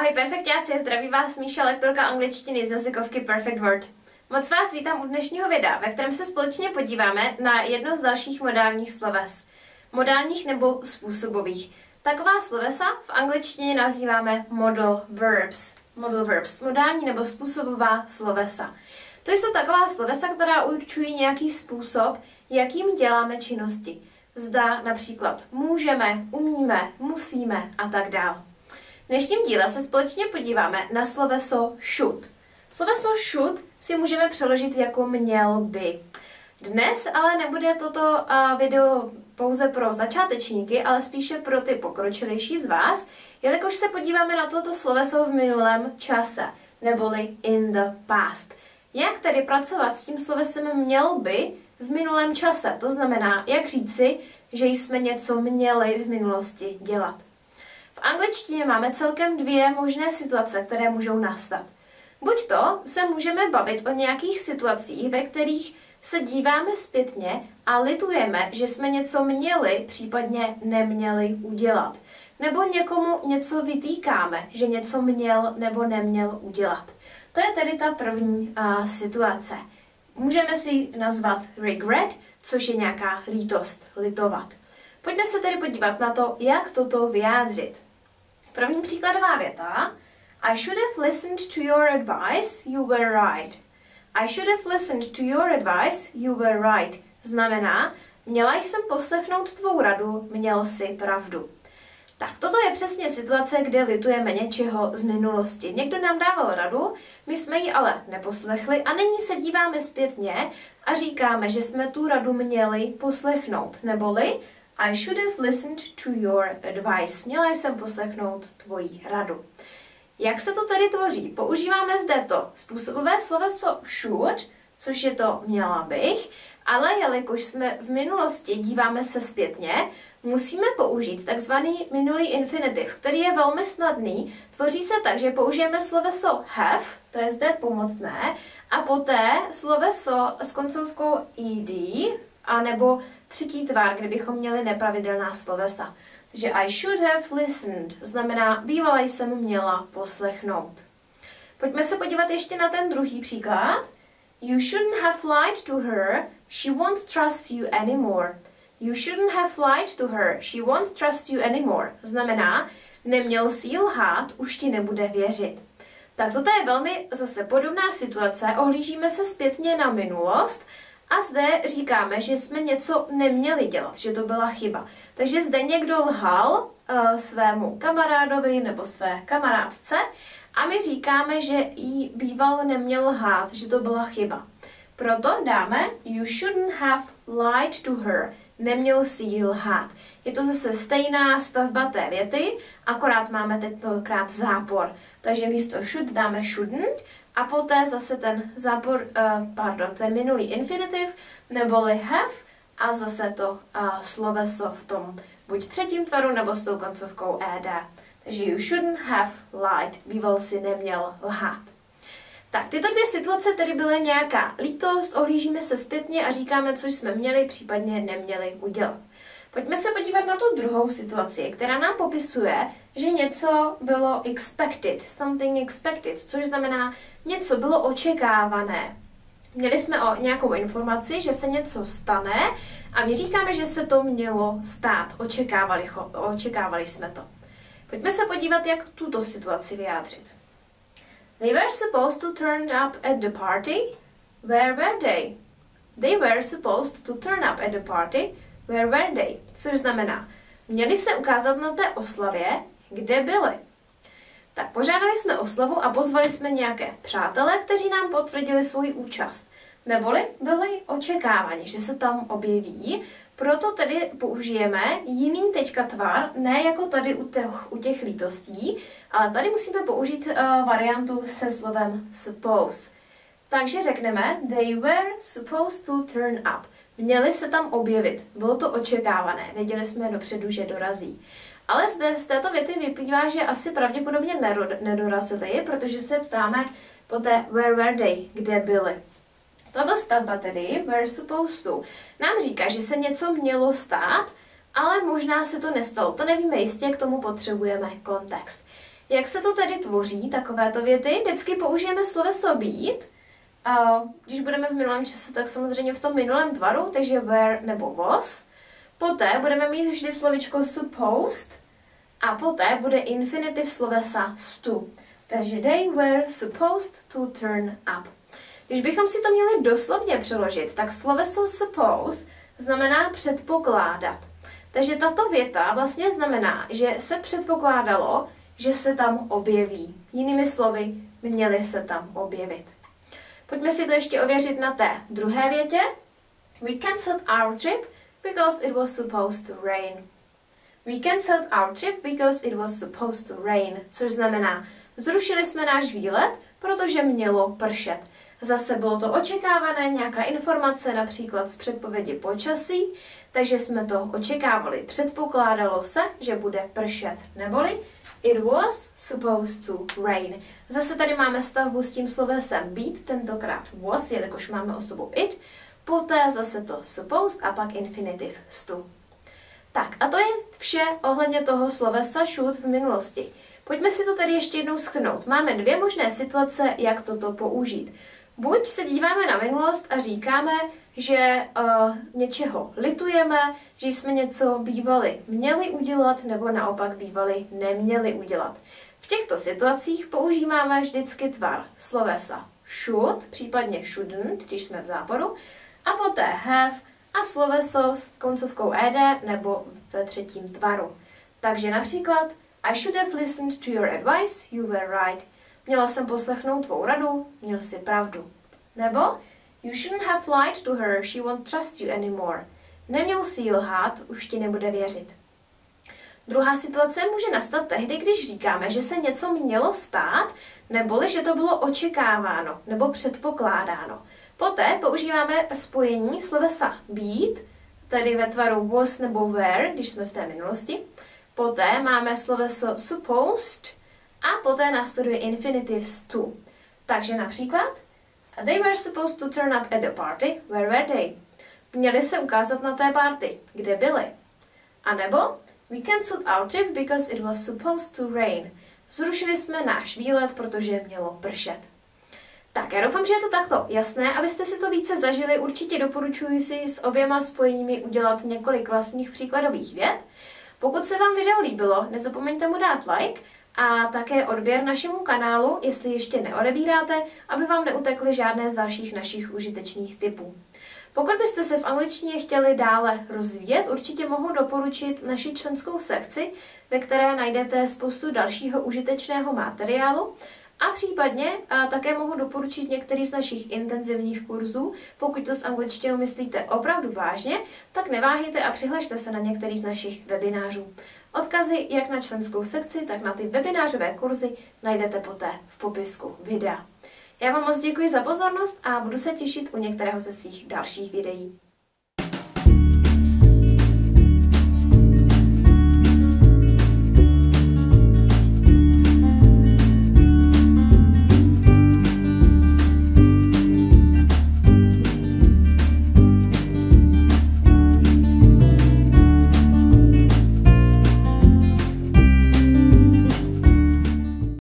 Ahoj perfektáci, zdraví vás Míša, lektorka angličtiny z jazykovky Perfect Word. Moc vás vítám u dnešního videa, ve kterém se společně podíváme na jedno z dalších modálních sloves. Modálních nebo způsobových. Taková slovesa v angličtině nazýváme modal verbs. Modal verbs, modální nebo způsobová slovesa. To jsou taková slovesa, která určují nějaký způsob, jakým děláme činnosti. Zda například můžeme, umíme, musíme a tak dále. V dnešním díle se společně podíváme na sloveso should. Sloveso should si můžeme přeložit jako měl by. Dnes ale nebude toto video pouze pro začátečníky, ale spíše pro ty pokročilejší z vás, jelikož se podíváme na toto sloveso v minulém čase, neboli in the past. Jak tedy pracovat s tím slovesem měl by v minulém čase? To znamená, jak říci, že jsme něco měli v minulosti dělat. Angličtině máme celkem dvě možné situace, které můžou nastat. Buď to se můžeme bavit o nějakých situacích, ve kterých se díváme zpětně a litujeme, že jsme něco měli, případně neměli udělat. Nebo někomu něco vytýkáme, že něco měl nebo neměl udělat. To je tedy ta první uh, situace. Můžeme si nazvat regret, což je nějaká lítost, litovat. Pojďme se tedy podívat na to, jak toto vyjádřit. První příkladová věta. I should have listened to your advice, you were right. I should have listened to your advice, you were right. Znamená, měla jsem poslechnout tvou radu, měl si pravdu. Tak toto je přesně situace, kde litujeme něčeho z minulosti. Někdo nám dával radu, my jsme ji ale neposlechli a nyní se díváme zpětně a říkáme, že jsme tu radu měli poslechnout. Neboli I should have listened to your advice. Měla jsem poslechnout tvoji radu. Jak se to tady tvoří? Používáme zde to způsobové sloveso should, což je to měla bych, ale jelikož jsme v minulosti díváme se zpětně, musíme použít takzvaný minulý infinitiv, který je velmi snadný. Tvoří se tak, že použijeme sloveso have, to je zde pomocné, a poté sloveso s koncovkou ed, anebo třetí tvar, kde bychom měli nepravidelná slovesa. Takže I should have listened znamená bývala jsem měla poslechnout. Pojďme se podívat ještě na ten druhý příklad. You shouldn't have lied to her, she won't trust you anymore. You shouldn't have lied to her, she won't trust you anymore. Znamená, neměl si lhát, už ti nebude věřit. Tak toto je velmi zase podobná situace, ohlížíme se zpětně na minulost a zde říkáme, že jsme něco neměli dělat, že to byla chyba. Takže zde někdo lhal uh, svému kamarádovi nebo své kamarádce a my říkáme, že jí býval neměl lhát, že to byla chyba. Proto dáme you shouldn't have lied to her. Neměl si jí lhát. Je to zase stejná stavba té věty, akorát máme tentokrát zápor. Takže místo should dáme shouldn't a poté zase ten zápor, uh, pardon, ten minulý infinitiv neboli have a zase to uh, sloveso v tom buď třetím tvaru nebo s tou koncovkou ed. Takže you shouldn't have lied, býval si neměl lhát. Tak, tyto dvě situace tedy byly nějaká lítost, ohlížíme se zpětně a říkáme, co jsme měli, případně neměli udělat. Pojďme se podívat na tu druhou situaci, která nám popisuje, že něco bylo expected, something expected, což znamená, něco bylo očekávané. Měli jsme o nějakou informaci, že se něco stane a my říkáme, že se to mělo stát. Očekávali, očekávali jsme to. Pojďme se podívat, jak tuto situaci vyjádřit. They were supposed to turn up at the party. Where were they? They were supposed to turn up at the party. Where were they? Což znamená, měli se ukázat na té oslavě, kde byli. Tak požádali jsme oslavu a pozvali jsme nějaké přátelé, kteří nám potvrdili svoji účast. Neboli byli očekáváni, že se tam objeví, proto tedy použijeme jiný teďka tvar, ne jako tady u těch, u těch lítostí, ale tady musíme použít uh, variantu se slovem suppose. Takže řekneme, they were supposed to turn up. Měli se tam objevit. Bylo to očekávané. Věděli jsme dopředu, že dorazí. Ale zde z této věty vyplývá, že asi pravděpodobně nedorazili, protože se ptáme poté where were they, kde byli. Tato stavba tedy, were supposed to, nám říká, že se něco mělo stát, ale možná se to nestalo. To nevíme jistě, k tomu potřebujeme kontext. Jak se to tedy tvoří, takovéto věty? Vždycky použijeme sloveso být. A když budeme v minulém čase, tak samozřejmě v tom minulém tvaru, takže were nebo was. Poté budeme mít vždy slovičko supposed a poté bude infinitiv slovesa stu. Takže they were supposed to turn up. Když bychom si to měli doslovně přeložit, tak sloveso suppose znamená předpokládat. Takže tato věta vlastně znamená, že se předpokládalo, že se tam objeví. Jinými slovy, měli se tam objevit. Pojďme si to ještě ověřit na té druhé větě. We cancelled our trip because it was supposed to rain. We cancelled our trip because it was supposed to rain, což znamená, zrušili jsme náš výlet, protože mělo pršet. Zase bylo to očekávané, nějaká informace, například z předpovědi počasí, takže jsme to očekávali. Předpokládalo se, že bude pršet, neboli it was supposed to rain. Zase tady máme stavbu s tím slovesem být, tentokrát was, jelikož máme osobu it, poté zase to supposed a pak infinitiv stu. Tak a to je vše ohledně toho slovesa shoot v minulosti. Pojďme si to tady ještě jednou schrnout. Máme dvě možné situace, jak toto použít. Buď se díváme na minulost a říkáme, že uh, něčeho litujeme, že jsme něco bývali měli udělat, nebo naopak bývali neměli udělat. V těchto situacích používáme vždycky tvar slovesa should, případně shouldn't, když jsme v záporu, a poté have a sloveso s koncovkou ed nebo ve třetím tvaru. Takže například I should have listened to your advice, you were right. Měla jsem poslechnout tvou radu, měl si pravdu. Nebo You shouldn't have lied to her, she won't trust you anymore. Neměl si jí lhát, už ti nebude věřit. Druhá situace může nastat tehdy, když říkáme, že se něco mělo stát, neboli že to bylo očekáváno nebo předpokládáno. Poté používáme spojení slovesa být, tedy ve tvaru was nebo were, když jsme v té minulosti. Poté máme sloveso supposed a poté následuje infinitiv to. Takže například They were supposed to turn up at the party. Where were they? Měli se ukázat na té party. Kde byli? A nebo We cancelled our trip because it was supposed to rain. Zrušili jsme náš výlet, protože mělo pršet. Tak, já doufám, že je to takto jasné. Abyste si to více zažili, určitě doporučuji si s oběma spojeními udělat několik vlastních příkladových vět. Pokud se vám video líbilo, nezapomeňte mu dát like a také odběr našemu kanálu, jestli ještě neodebíráte, aby vám neutekly žádné z dalších našich užitečných typů. Pokud byste se v angličtině chtěli dále rozvíjet, určitě mohu doporučit naši členskou sekci, ve které najdete spoustu dalšího užitečného materiálu a případně a také mohu doporučit některý z našich intenzivních kurzů. Pokud to s angličtinou myslíte opravdu vážně, tak neváhejte a přihlašte se na některý z našich webinářů. Odkazy jak na členskou sekci, tak na ty webinářové kurzy najdete poté v popisku videa. Já vám moc děkuji za pozornost a budu se těšit u některého ze svých dalších videí.